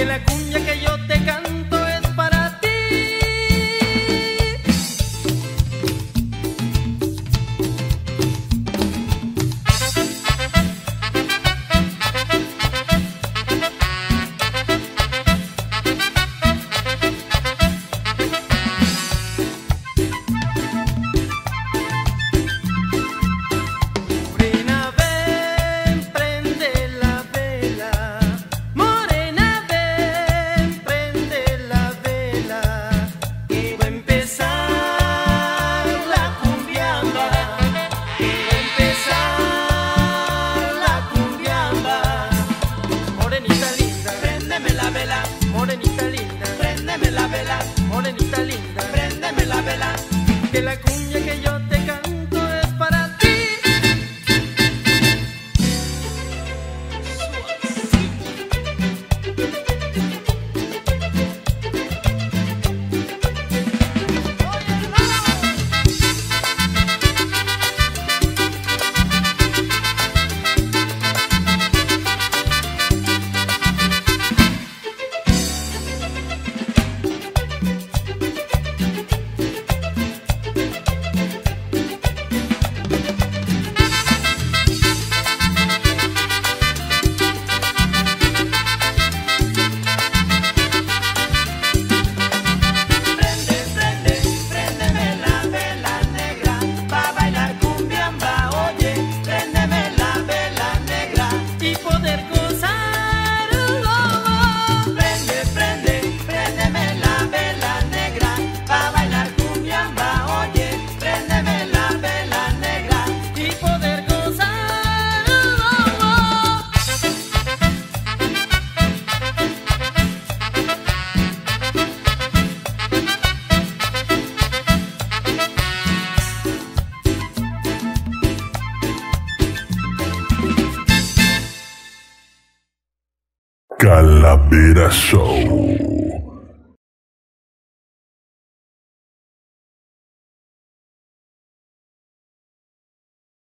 que la cuña morenita linda, préndeme la vela, que la cumbia que yo Calavera Show.